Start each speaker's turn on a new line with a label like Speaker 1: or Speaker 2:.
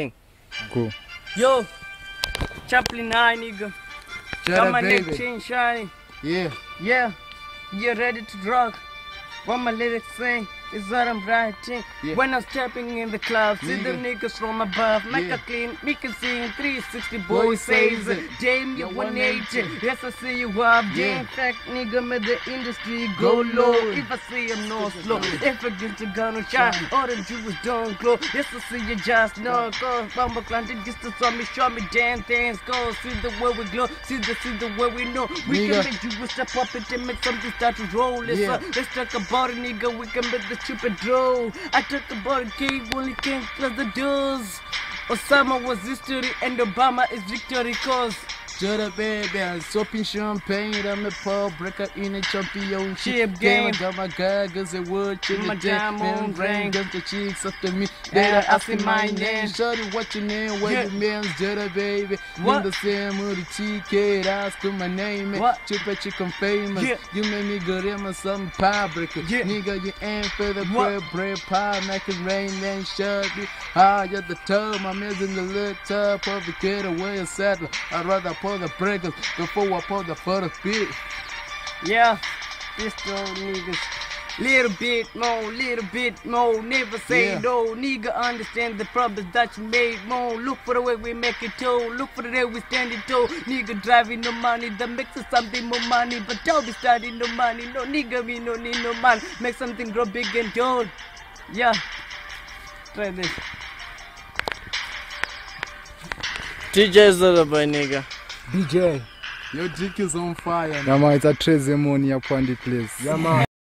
Speaker 1: King.
Speaker 2: Cool.
Speaker 1: Yo, Chaplin high nigga.
Speaker 3: Shut
Speaker 1: Got
Speaker 3: up,
Speaker 1: my neck
Speaker 3: baby.
Speaker 1: chain shining.
Speaker 3: Yeah.
Speaker 1: Yeah, you ready to drug? What my lyrics sing is what I'm writing.
Speaker 3: Yeah.
Speaker 1: When I'm stepping in the club, see the niggas from above, make
Speaker 3: Yeah.
Speaker 1: a clean, make a scene, 360
Speaker 3: Boy
Speaker 1: boy says it. Damn, you
Speaker 3: You're
Speaker 1: 180.
Speaker 3: 180.
Speaker 1: Yes, I see you up.
Speaker 3: Yeah.
Speaker 1: Damn, fact, nigga, make the industry go
Speaker 3: Go
Speaker 1: low.
Speaker 3: low.
Speaker 1: If I see you no slow, if I get you gonna shine, all the jewels don't glow. Yes, I see you just know. Go, bumble clan, the distance on me, show me damn things. Go, see the way we glow, see the, see the way we know. We
Speaker 3: Nigga.
Speaker 1: can make you step up and make something start to roll. Let's,
Speaker 3: Yeah.
Speaker 1: uh, let's talk about it, nigga. We can make the stupid draw. I talk about it, cave only can't close the doors. Osama was history and Obama is victory cause.
Speaker 3: Shut up, baby. I'm sopping champagne. I'm a pub breaker in a championship
Speaker 1: Chip
Speaker 3: game. I got my goggles and wood in
Speaker 1: My
Speaker 3: the
Speaker 1: diamond ring.
Speaker 3: Got the chicks after me.
Speaker 1: Are
Speaker 3: asking
Speaker 1: asking
Speaker 3: my name.
Speaker 1: name.
Speaker 3: Shorty, what your name? What
Speaker 1: Yeah.
Speaker 3: your man's baby.
Speaker 1: What?
Speaker 3: In the same with the TK. Ask my name. man.
Speaker 1: What?
Speaker 3: Chip at chicken famous.
Speaker 1: Yeah.
Speaker 3: You made me good in my some pie breaker.
Speaker 1: Yeah.
Speaker 3: Nigga, you ain't for the bread, bread pie. Make it rain, then shut it. Ah, at the tub. My man's in the little tub. Probably kid away a saddle. I'd rather pull the breakers before I pull the first bit.
Speaker 1: Yeah, pistol niggas. Little bit more, little bit more. Never say
Speaker 3: Yeah.
Speaker 1: no. Nigga, understand the problems that you made more. Look for the way we make it too. Look for the way we stand it too. Nigga driving no money that makes us something more money. But don't be starting no money. No nigga, we no need no money. Make something grow big and tall. Yeah. Try this.
Speaker 2: DJ Zuluboy, nigga.
Speaker 4: DJ.
Speaker 3: Your dick is on fire.
Speaker 2: Yeah, man, it's a Trezemoni upon the place.
Speaker 4: Yeah, man.